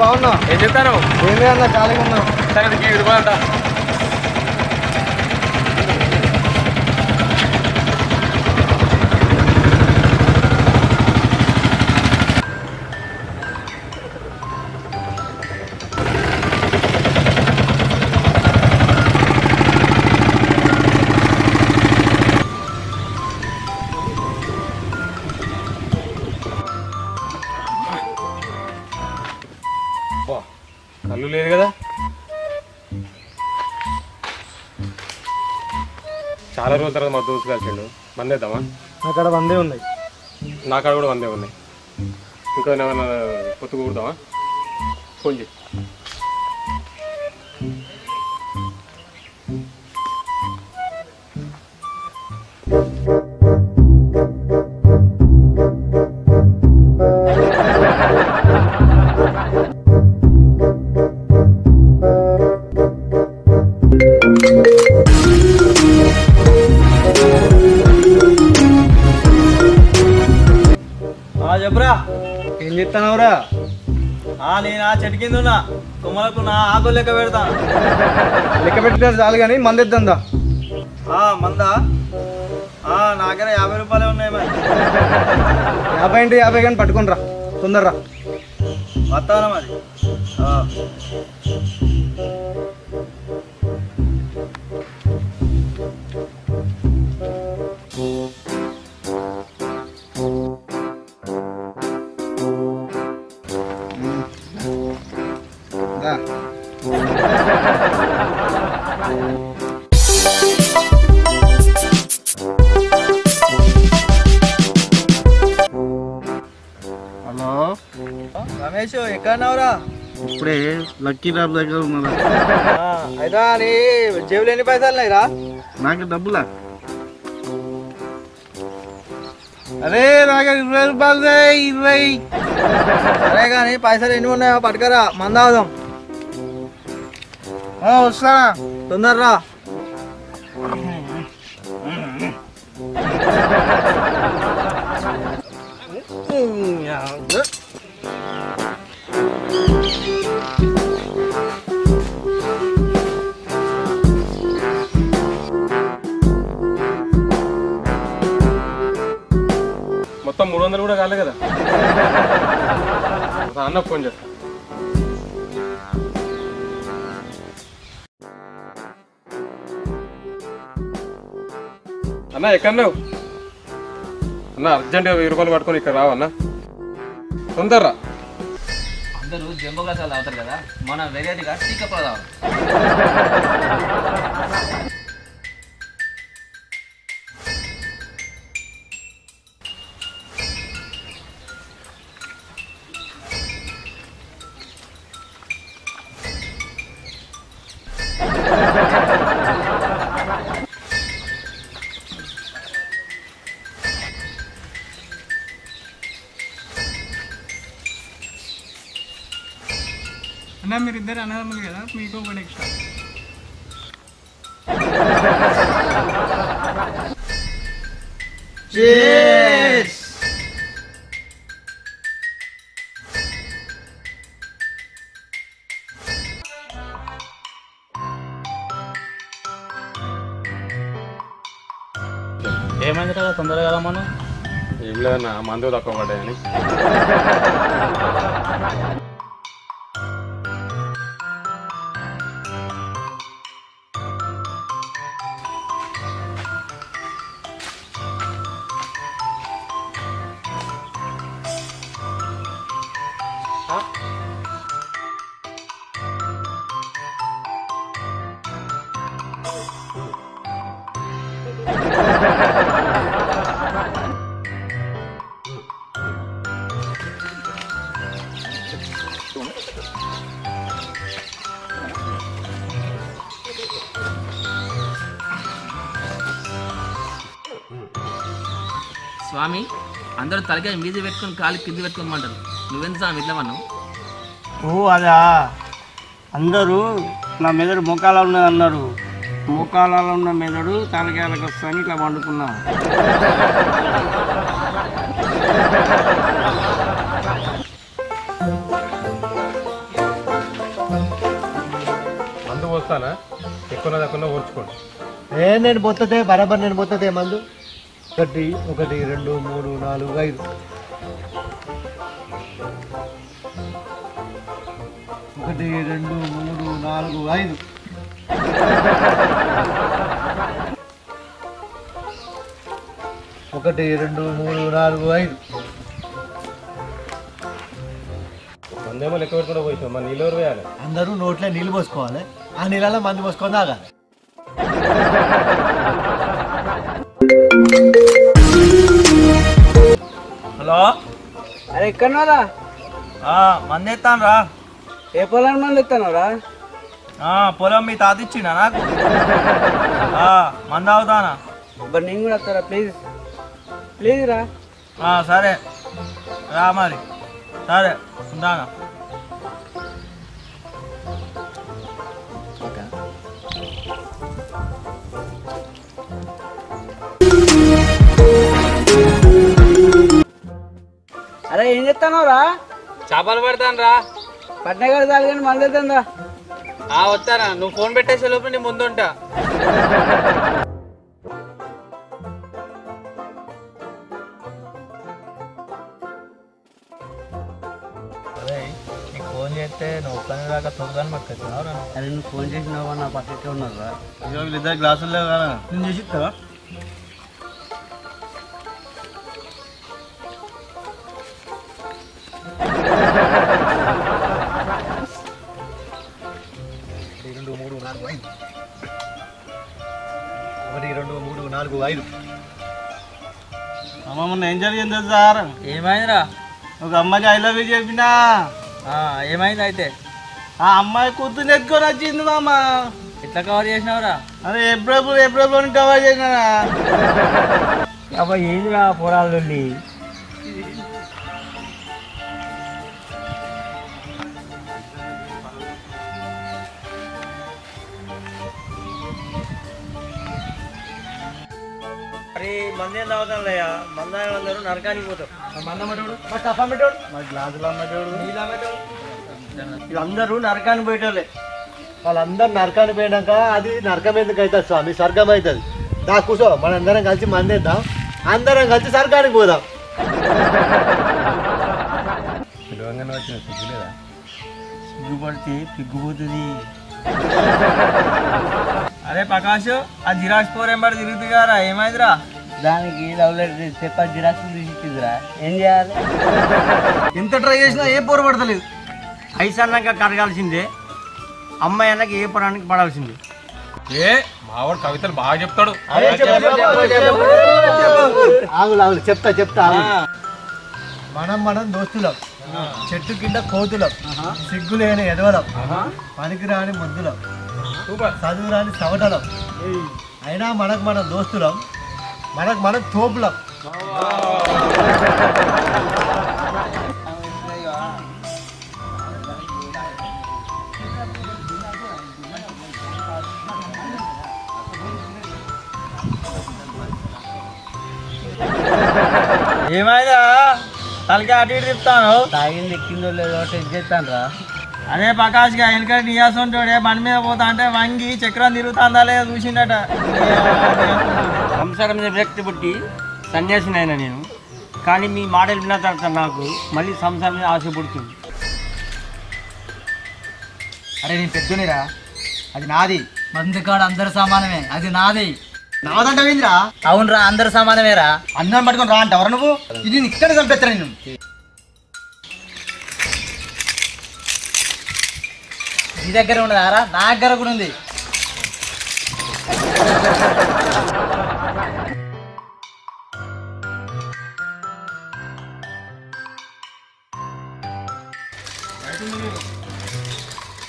బాగున్నా. ఏం చెప్తాను? ఏం లేదన్నా ఖాళీగా ఉన్నా. సరే ఇది అబ్బా, రోజుల తర్వాత మా దోస్తు కలిసిండు. మందేద్దామా? అక్కడ వందే ఉన్నాయి. నా కాడ కూడా వందే ఉన్నాయి. ఇంకా ఏమైనా పొత్తు కూడదామా ఫోన్ చేయి. ఏం చెప్తానవురా నేను ఆ చెట్టు కింద ఉన్నా. కొమ్మలకు నా ఆకులు లెక్క పెడతా. లెక్క పెట్టినారు చాలు కానీ మందిద్దా మందా? ఆ, నా దగ్గర యాభై రూపాయలే ఉన్నాయి మరి. యాభై అంటే యాభై కానీ పట్టుకుని రా తొందరరా. వస్తానా మరి? రమేష్ ఎక్కడున్నావురా? ఇప్పుడే లక్కీ డ్రాప్ దగ్గర ఉన్నదా ఆ, అయితే నీ జేబులు ఎన్ని పైసలు ఉన్నాయిరా? నాకు డబ్బులా? అరే నాకు ఇరవై రూపాయలు ఇరవై. సరే కానీ పైసలు ఎన్ని ఉన్నాయో పట్టుకరా మందావుదాం. వస్తానా? తొందరరా. రాలే కదా. అన్న ఫోన్ చేస్తా. అన్న ఎక్కడన్నావు అన్న అర్జెంటుగా వెయ్యి రూపాయలు పట్టుకొని ఇక్కడ రావన్నా తొందరరా. అందరూ జంబో గ్లాసాలు తాగుతారు కదా మన వెరైటీగా టీ కప్పులు అన్న మీరు ఇద్దరు అన్నదమ్ములు కదా మీకు ఒకటి ఎక్స్ట్రా ఏమైంది కదా తొందరగా కదా మనం? ఏం లేదన్న మందు తక్కువ పడ్డాయని. స్వామి అందరూ తలకాయ మీద పెట్టుకుని కాలు కింద పెట్టుకోమంటారు నువ్వెంత స్వామి ఇట్లా అన్నావు ఓ అదా. అందరూ నా మీద మొక్కలా ఉన్నదన్నారు. మొక్కలలో ఉన్న మెదడు తలకాయలకు వస్తాను ఇట్లా పండుకున్నా మందు పోస్తానా? ఎక్కువ తక్కువ ఓర్చుకోండి ఏ నేను పోతుంది బరాబర్ నేను పోతుంది మందు. ఒకటి ఒకటి రెండు మూడు నాలుగు ఐదు. ఒకటి రెండు మూడు నాలుగు ఐదు. ఒకటి రెండు మూడు నాలుగు ఐదు. మందేమో లెక్క పెట్టుకుంటూ పోయిస్తాం మన నీళ్ళు ఎవరు వేయాలి? అందరూ నోట్లో నీళ్ళు పోసుకోవాలి. ఆ నీళ్ళలో మందు పోసుకొని తాగాలి. హలో? అరే ఎక్కడన్నారా ఆ, మంది ఎత్తాను రా ఏ పొలాన్ని మంది ఎత్తానరా ఆ, పొలం మీ తాత ఇచ్చిండా నాకు? ఆ, మంద అవుతానా మరి నేను కూడా వస్తారా? ప్లీజ్. ప్లీజ్ రా. ఆ, సరే. రా మరి. సరే ఉంటానా? అరే ఏం చెప్తానరా చేపలు పడతాను రా పట్నగాడు చాలు కానీ మంది ఎత్తాను ఆ వస్తానా. నువ్వు ఫోన్ పెట్టేసే లోపు నీ ముందుంటా. ఫోన్ చేస్తే నువ్వు ఒక్కని దాకా అరే నువ్వు ఫోన్ చేసినావా? నా పక్కకే ఉన్నారా వీళ్ళిద్దరు గ్లాసులు లేవు కదా నేను చేసి నాలుగు ఐదు. అమ్మ మొన్న ఏం జరిగింది సార్? ఏమైందిరా? ఒక అమ్మాయికి ఐ లవ్ యూ చెప్పినా? ఆ, ఏమైంది అయితే? ఆ అమ్మాయి కూతురు ఎత్తుకొని వచ్చింది మామ. ఎట్లా కవర్ చేసినావురా? అరే ఎప్పుడెప్పుడు ఎప్పుడెప్పుడు కవర్ చేసినా అబ్బా ఏందిరా పొరాలు మంది మంద అందరూ నరకానికి పోతాం మంద మటోడు మా టఫా మెటోడు మా గ్లాసులు అమ్మటోడు? వీళ్ళందరూ నరకానికి పోయేటోళ్ళే. వాళ్ళందరూ నరకాన్ని పోయినాక అది నరకం ఎందుకు అవుతుంది స్వామి? స్వర్గం అవుతుంది. దా కూర్చో మనందరం కలిసి మందేద్దాం. అందరం కలిసి స్వర్గానికి పోదాం. వచ్చిన సిగ్గు లేదా? సిగ్గుపడితే పిగ్గుపోతుంది. అరే ప్రకాష్ ఆ జిరాక్స్ ఫోర్ ఎంబర్ తిరుగుతుంది కదా ఏమైందిరా? దానికి లవ్ లెటర్ చెప్పా జిరాక్స్ తీసిరా ఏం చేయాలి? ఎంత ట్రై చేసినా ఏ పోరు పడతలేదు. ఐస్ అన్నాక కరగాల్సిందే అమ్మాయి అన్నాక ఏ పొరానికి పడాల్సిందే. ఏ మావాడు కవితలు బాగా చెప్తాడు. ఆగులు ఆగులు చెప్తా చెప్తా. మనం మనం దోస్తులం. చెట్టు కింద కోతులం. సిగ్గు లేని ఎదవలం. పనికిరాని మందులం చదువు రాని సవటలం. అయినా మనకు మనం దోస్తులం. మనకు మనం తోపులం. ఏమైందా? తలకి అటు ఇటు తిప్పుతాను తాగింది ఎక్కిందో లేదో టెస్ట్ చేస్తాను రా అదే ప్రకాష్గా వెనక నియాసం ఉంటాడే బండి మీద పోతా అంటే వంగి చక్రం తిరుగుతుందా లేదా చూసిండట. సంసారం మీద విరక్తి పుట్టి సన్యాసినైనా నేను. కానీ మీ మాటలు విన్న తర్వాత నాకు మళ్ళీ సంసారం మీద ఆశ పుడుతుంది. అరే నేను పెద్దనిరా. అది నాది. మందుకాడ అందరు సమానమే. అది నాది. నాదంటవేంద్రా? అవునరా అందరు సమానమేరా. అందరం పట్టుకొని రా అంటావరా నువ్వు? ఇది ఇక్కడ చంపేస్తా నేను నీ దగ్గర ఉన్నదారా? నా దగ్గర కూడా ఉంది.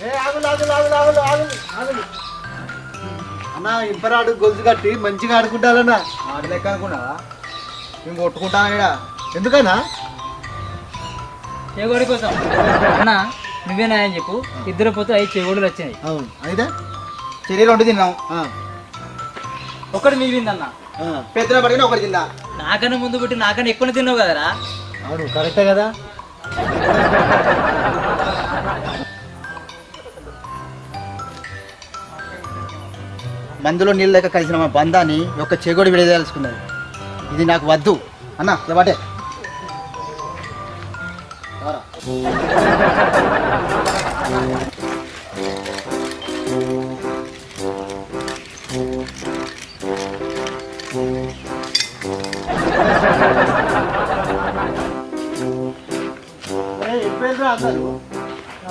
ఏ అన్న ఇంపరాడు గొలుసు కట్టి మంచిగా ఆడుకుంటారన్నా మాట లెక్క అనుకున్నావా? నేను కొట్టుకుంటాను ఇక్కడ ఎందుకన్నా? చేగోడి కోసం అన్న నువ్వేనా అని చెప్పు. ఇద్దరు పోతే ఐదు చేగోడులు వచ్చినాయి. అవును. అయితే చెర్రీ రెండు తిన్నాం. ఒకటి మిగిలిందన్న పెద్దల పడిన ఒకటి తిన్నా నాకన్నా ముందు పెట్టి నాకన్నా ఎక్కువ తిన్నావు కదరా. అవును కరెక్టే కదా. మందులో నీళ్ళు లేక కలిసిన మా బంధాన్ని ఒక చెగోడి విడదలుచుకున్నది ఇది నాకు వద్దు. అన్న బాటే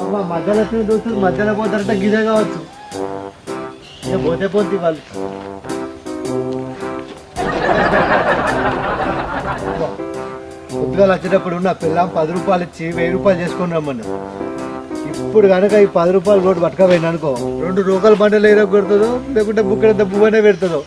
అమ్మ మధ్యలో వచ్చిన దోస్తులు మధ్యలో పోతారంటే గిదే కావచ్చు. ఇక పోతే పోతుంది వాళ్ళు పొద్దుగాల వచ్చేటప్పుడు నా పిల్లం పది రూపాయలు ఇచ్చి వెయ్యి రూపాయలు చేసుకొని రమ్మన్నా ఇప్పుడు కనుక ఈ పది రూపాయలు నోటు పట్టుకపోయినా అనుకో రెండు రూపాయల బండలు ఏదో కొడుతుందో లేకుంటే బుక్కడ బువ్వనే పెడుతుందో.